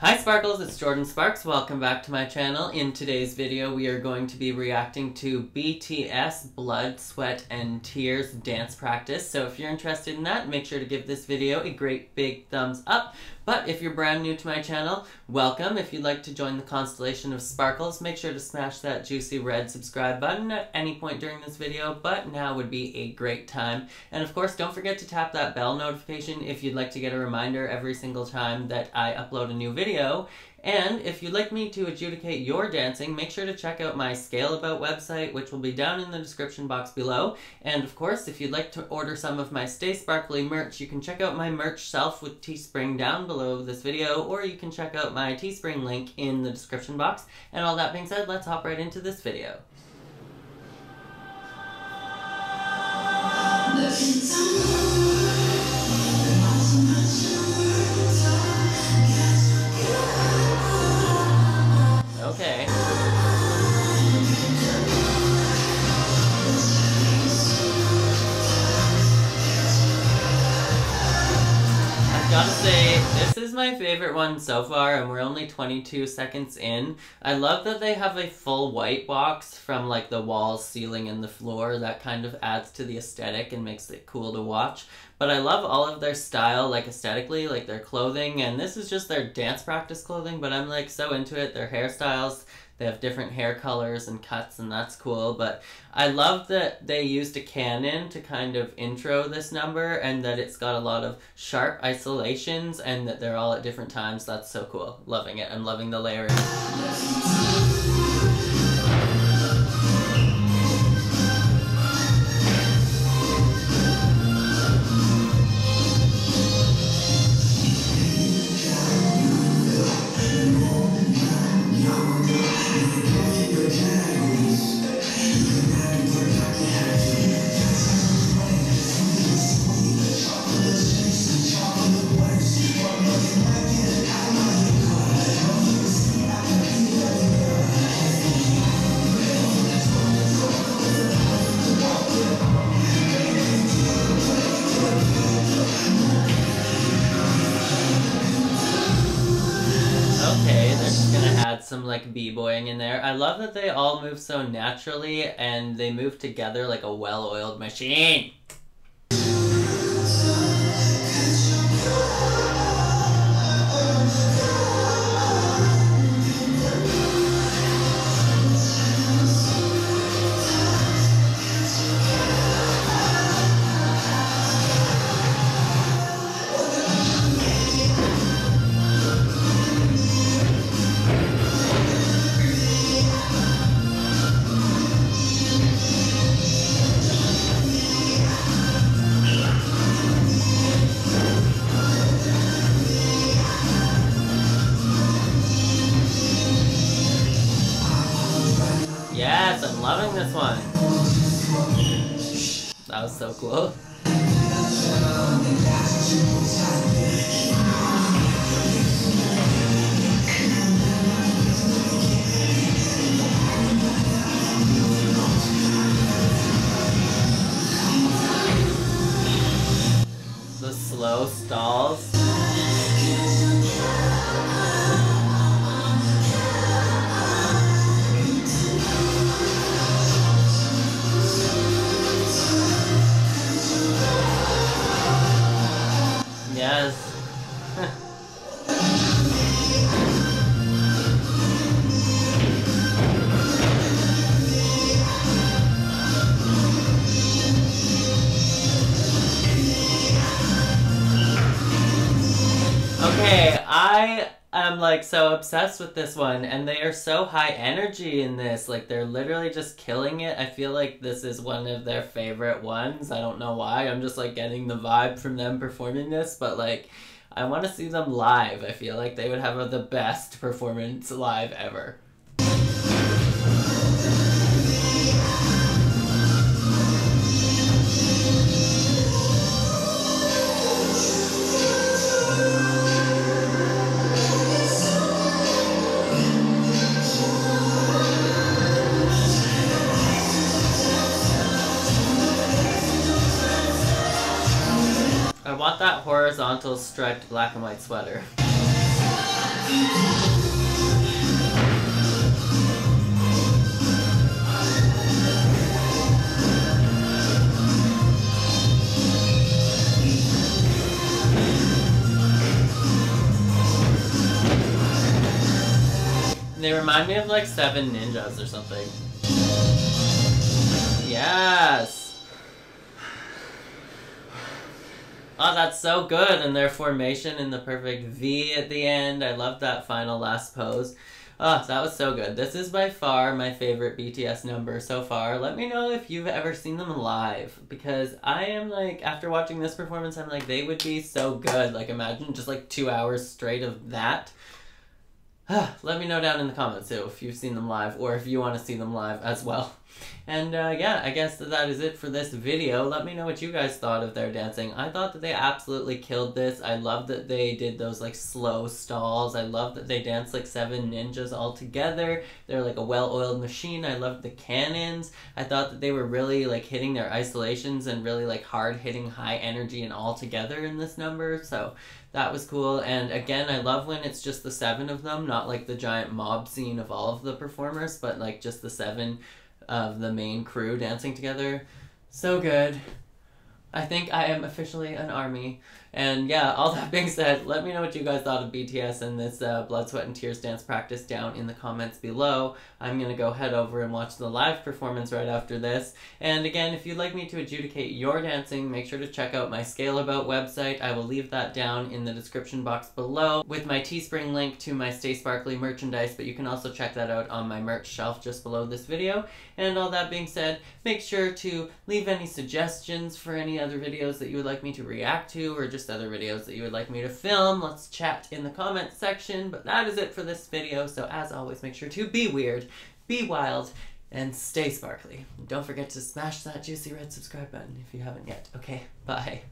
Hi Sparkles, it's Jordan Sparks. Welcome back to my channel. In today's video, we are going to be reacting to BTS Blood, Sweat, and Tears dance practice. So if you're interested in that, make sure to give this video a great big thumbs up. But if you're brand new to my channel, welcome. If you'd like to join the constellation of Sparkles, make sure to smash that juicy red subscribe button at any point during this video, but now would be a great time. And of course, don't forget to tap that bell notification if you'd like to get a reminder every single time that I upload a new video. And if you'd like me to adjudicate your dancing, make sure to check out my Scale About website, which will be down in the description box below. And of course, if you'd like to order some of my Stay Sparkly merch, you can check out my merch shelf with Teespring down below this video, or you can check out my Teespring link in the description box. And all that being said, let's hop right into this video. Gotta say, this is my favorite one so far, and we're only 22 seconds in. I love that they have a full white box from like the walls, ceiling, and the floor. That kind of adds to the aesthetic and makes it cool to watch. But I love all of their style, like aesthetically, like their clothing, and this is just their dance practice clothing, but I'm like so into it. Their hairstyles, they have different hair colors and cuts, and that's cool. But I love that they used a Canon to kind of intro this number, and that it's got a lot of sharp isolations, and that they're all at different times. That's so cool. Loving it. I'm loving the layering. Like b-boying in there. I love that they all move so naturally and they move together like a well-oiled machine. Loving this one. That was so cool. The slow stalls. Okay, I am like so obsessed with this one, and they are so high energy in this. Like, they're literally just killing it. I feel like this is one of their favorite ones. I don't know why. I'm just like getting the vibe from them performing this, but like, I want to see them live. I feel like they would have the best performance live ever. bought that horizontal striped black and white sweater. They remind me of like seven ninjas or something. Yes! Oh, that's so good. And their formation in the perfect V at the end. I love that final last pose. Oh, that was so good. This is by far my favorite BTS number so far. Let me know if you've ever seen them live because I am like, after watching this performance, I'm like, they would be so good. Like, imagine just like two hours straight of that. Ah, let me know down in the comments too if you've seen them live or if you want to see them live as well. And uh, yeah, I guess that, is it for this video. Let me know what you guys thought of their dancing. I thought that they absolutely killed this. I love that they did those like slow stalls. I love that they danced like seven ninjas all together. They're like a well-oiled machine. I loved the canons. I thought that they were really like hitting their isolations and really like hard hitting high energy and all together in this number. So that was cool. And again, I love when it's just the seven of them, not like the giant mob scene of all of the performers, but like just the seven of the main crew dancing together. So good. I think I am officially an army. And yeah, all that being said, let me know what you guys thought of BTS and this uh, Blood, Sweat, and Tears dance practice down in the comments below. I'm going to go head over and watch the live performance right after this. And again, if you'd like me to adjudicate your dancing, make sure to check out my Scale About website. I will leave that down in the description box below with my Teespring link to my Stay Sparkly merchandise, but you can also check that out on my merch shelf just below this video. And all that being said, make sure to leave any suggestions for any other videos that you would like me to react to or just other videos that you would like me to film. Let's chat in the comments section. But that is it for this video. So as always, make sure to be weird, be wild, and stay sparkly. Don't forget to smash that juicy red subscribe button if you haven't yet. Okay, bye.